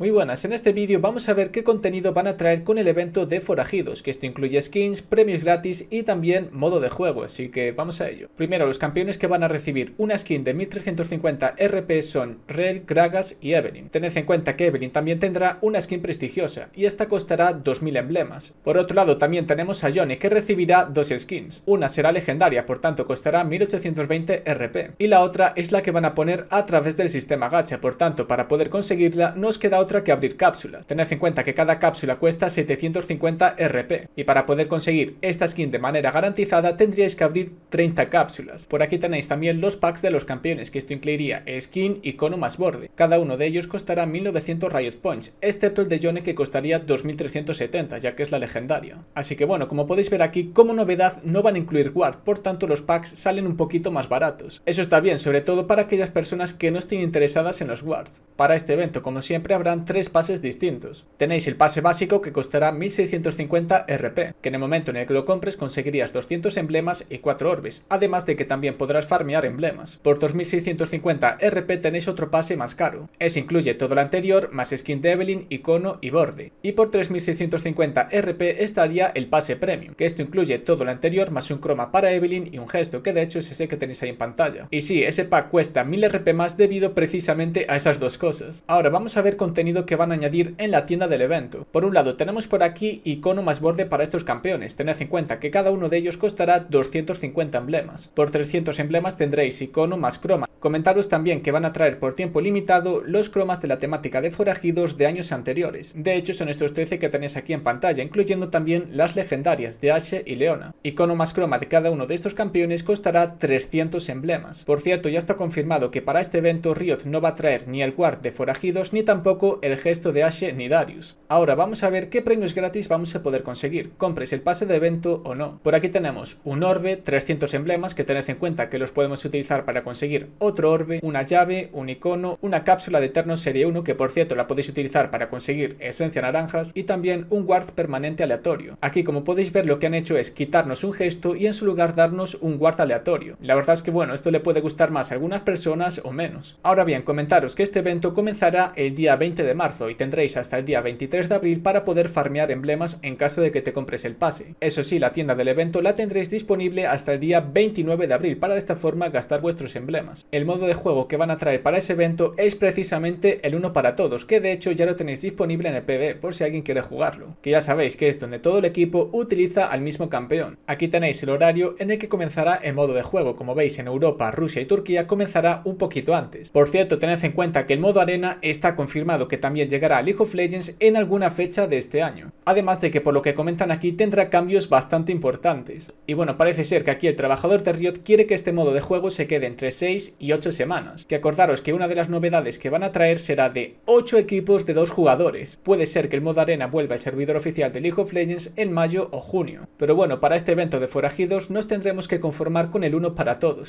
Muy buenas, en este vídeo vamos a ver qué contenido van a traer con el evento de forajidos, que esto incluye skins, premios gratis y también modo de juego, así que vamos a ello. Primero, los campeones que van a recibir una skin de 1350 RP son Rel, Gragas y Evelyn. Tened en cuenta que Evelyn también tendrá una skin prestigiosa, y esta costará 2000 emblemas. Por otro lado, también tenemos a Yone, que recibirá dos skins. Una será legendaria, por tanto costará 1820 RP, y la otra es la que van a poner a través del sistema gacha, por tanto, para poder conseguirla nos queda otra que abrir cápsulas. Tened en cuenta que cada cápsula cuesta 750 RP y para poder conseguir esta skin de manera garantizada tendríais que abrir 30 cápsulas. Por aquí tenéis también los packs de los campeones que esto incluiría skin, icono más borde. Cada uno de ellos costará 1900 Riot Points, excepto el de Yone que costaría 2370 ya que es la legendaria. Así que bueno, como podéis ver aquí, como novedad no van a incluir guard, por tanto los packs salen un poquito más baratos. Eso está bien, sobre todo para aquellas personas que no estén interesadas en los guards. Para este evento, como siempre, habrán tres pases distintos. Tenéis el pase básico que costará 1650 RP, que en el momento en el que lo compres conseguirías 200 emblemas y 4 orbes, además de que también podrás farmear emblemas. Por 2650 RP tenéis otro pase más caro. Ese incluye todo lo anterior, más skin de Evelyn, icono y borde. Y por 3650 RP estaría el pase premium, que esto incluye todo lo anterior más un croma para Evelyn y un gesto, que de hecho es ese que tenéis ahí en pantalla. Y sí, ese pack cuesta 1000 RP más debido precisamente a esas dos cosas. Ahora vamos a ver contenido que van a añadir en la tienda del evento. Por un lado tenemos por aquí icono más borde para estos campeones, tened en cuenta que cada uno de ellos costará 250 emblemas. Por 300 emblemas tendréis icono más croma. Comentaros también que van a traer por tiempo limitado los cromas de la temática de forajidos de años anteriores. De hecho son estos 13 que tenéis aquí en pantalla, incluyendo también las legendarias de Ashe y Leona. Icono más croma de cada uno de estos campeones costará 300 emblemas. Por cierto, ya está confirmado que para este evento Riot no va a traer ni el guard de forajidos ni tampoco el gesto de Ashe ni Darius. Ahora vamos a ver qué premios gratis vamos a poder conseguir, compres el pase de evento o no. Por aquí tenemos un orbe, 300 emblemas que tened en cuenta que los podemos utilizar para conseguir otro orbe, una llave, un icono, una cápsula de Eterno Serie 1 que por cierto la podéis utilizar para conseguir esencia naranjas y también un guard permanente aleatorio. Aquí como podéis ver lo que han hecho es quitarnos un gesto y en su lugar darnos un guard aleatorio. La verdad es que bueno, esto le puede gustar más a algunas personas o menos. Ahora bien, comentaros que este evento comenzará el día 20 de marzo y tendréis hasta el día 23 de abril para poder farmear emblemas en caso de que te compres el pase. Eso sí, la tienda del evento la tendréis disponible hasta el día 29 de abril para de esta forma gastar vuestros emblemas. Modo de juego que van a traer para ese evento es precisamente el uno para todos, que de hecho ya lo tenéis disponible en el PB por si alguien quiere jugarlo, que ya sabéis que es donde todo el equipo utiliza al mismo campeón. Aquí tenéis el horario en el que comenzará el modo de juego, como veis en Europa, Rusia y Turquía comenzará un poquito antes. Por cierto, tened en cuenta que el modo arena está confirmado que también llegará a League of Legends en alguna fecha de este año. Además de que por lo que comentan aquí tendrá cambios bastante importantes. Y bueno, parece ser que aquí el trabajador de Riot quiere que este modo de juego se quede entre 6 y 8 semanas. Que acordaros que una de las novedades que van a traer será de 8 equipos de 2 jugadores. Puede ser que el modo arena vuelva al servidor oficial de League of Legends en mayo o junio. Pero bueno, para este evento de forajidos nos tendremos que conformar con el uno para todos.